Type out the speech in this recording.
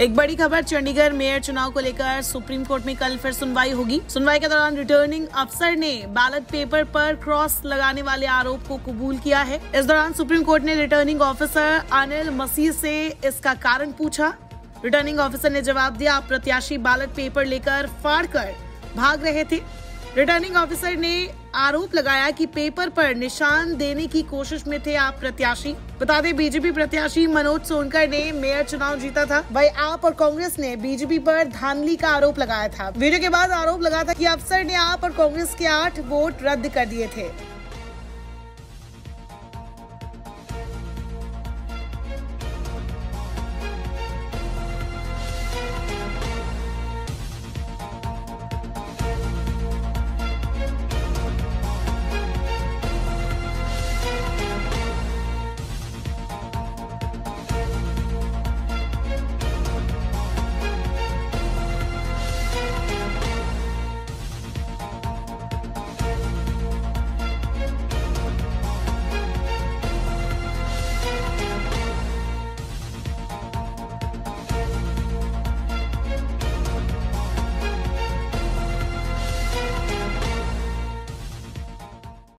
एक बड़ी खबर, चंडीगढ़ मेयर चुनाव को लेकर सुप्रीम कोर्ट में कल फिर सुनवाई होगी। सुनवाई के दौरान रिटर्निंग अफसर ने बैलेट पेपर पर क्रॉस लगाने वाले आरोप को कबूल किया है। इस दौरान सुप्रीम कोर्ट ने रिटर्निंग ऑफिसर अनिल मसीह से इसका कारण पूछा। रिटर्निंग ऑफिसर ने जवाब दिया प्रत्याशी बैलेट पेपर लेकर फाड़ कर भाग रहे थे। रिटर्निंग ऑफिसर ने आरोप लगाया कि पेपर पर निशान देने की कोशिश में थे आप प्रत्याशी। बता दें, बीजेपी प्रत्याशी मनोज सोनकर ने मेयर चुनाव जीता था। वही आप और कांग्रेस ने बीजेपी पर धांधली का आरोप लगाया था। वीडियो के बाद आरोप लगा था कि अफसर ने आप और कांग्रेस के आठ वोट रद्द कर दिए थे।